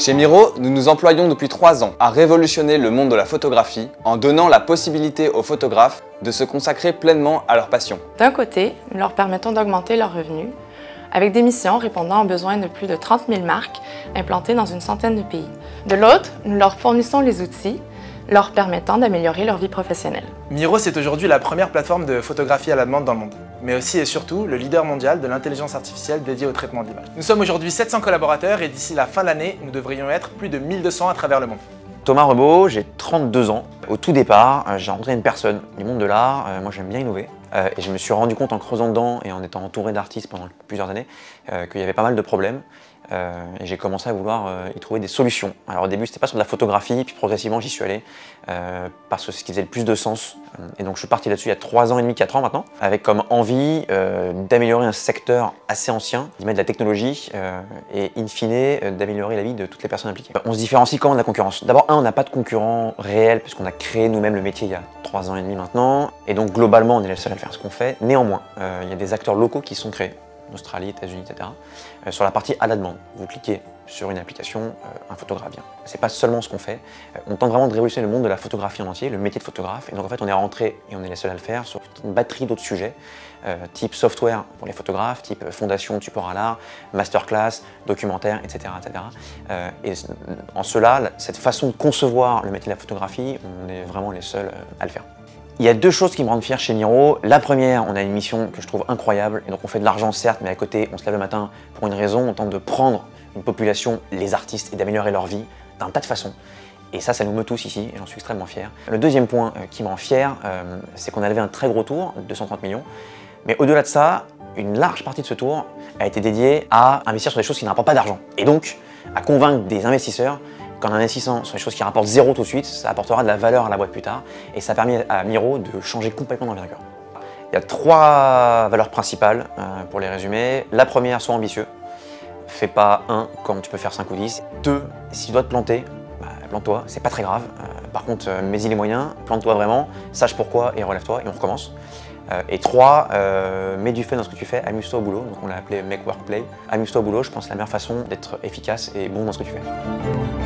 Chez Miro, nous nous employons depuis 3 ans à révolutionner le monde de la photographie en donnant la possibilité aux photographes de se consacrer pleinement à leur passion. D'un côté, nous leur permettons d'augmenter leurs revenus avec des missions répondant aux besoins de plus de 30 000 marques implantées dans une centaine de pays. De l'autre, nous leur fournissons les outils leur permettant d'améliorer leur vie professionnelle. Miro, c'est aujourd'hui la première plateforme de photographie à la demande dans le monde, mais aussi et surtout le leader mondial de l'intelligence artificielle dédiée au traitement d'images. Nous sommes aujourd'hui 700 collaborateurs et d'ici la fin de l'année, nous devrions être plus de 1200 à travers le monde. Thomas Rebaud, j'ai 32 ans. Au tout départ, euh, j'ai rencontré une personne du monde de l'art. Euh, moi, j'aime bien innover. Euh, et je me suis rendu compte en creusant dedans et en étant entouré d'artistes pendant plusieurs années qu'il y avait pas mal de problèmes. Euh, et j'ai commencé à vouloir euh, y trouver des solutions. Alors au début, c'était pas sur de la photographie, puis progressivement, j'y suis allé euh, parce que c'est ce qui faisait le plus de sens. Et donc je suis parti là-dessus il y a 3 ans et demi, 4 ans maintenant, avec comme envie d'améliorer un secteur assez ancien, d'y mettre de la technologie et in fine d'améliorer la vie de toutes les personnes impliquées. On se différencie comment de la concurrence D'abord, un, on n'a pas de concurrent réel puisqu'on a créé nous-mêmes le métier il y a 3 ans et demi maintenant, et donc globalement, on est les seuls à faire ce qu'on fait. Néanmoins, il y a des acteurs locaux qui sont créés. Australie, États-Unis, etc. Euh, sur la partie à la demande, vous cliquez sur une application, euh, un photographe vient. C'est pas seulement ce qu'on fait, euh, on tente vraiment de révolutionner le monde de la photographie en entier, le métier de photographe, et donc en fait on est rentré, et on est les seuls à le faire, sur une batterie d'autres sujets, type software pour les photographes, type fondation de support à l'art, masterclass, documentaire, etc. etc. et en cela, cette façon de concevoir le métier de la photographie, on est vraiment les seuls à le faire. Il y a deux choses qui me rendent fier chez Miro. La première, on a une mission que je trouve incroyable, et donc on fait de l'argent certes, mais à côté, on se lève le matin pour une raison, on tente de prendre une population, les artistes, et d'améliorer leur vie d'un tas de façons. Et ça, ça nous meut tous ici, et j'en suis extrêmement fier. Le deuxième point euh, qui me rend fier, euh, c'est qu'on a levé un très gros tour, 230 millions. Mais au-delà de ça, une large partie de ce tour a été dédiée à investir sur des choses qui rapportent pas d'argent. Et donc, à convaincre des investisseurs qu'en investissant sur des choses qui rapportent zéro tout de suite, ça apportera de la valeur à la boîte plus tard et ça a permis à Miro de changer complètement d'envergure. Il y a trois valeurs principales euh, pour les résumer. La première, sois ambitieux. Fais pas un comme tu peux faire 5 ou 10. Deux, si tu dois te planter, bah, plante-toi, c'est pas très grave. Euh, par contre, euh, mets-y les moyens, plante-toi vraiment, sache pourquoi et relève-toi et on recommence. et trois, mets du fun dans ce que tu fais, amuse-toi au boulot. Donc on l'a appelé Make Work Play. Amuse-toi au boulot, je pense que la meilleure façon d'être efficace et bon dans ce que tu fais.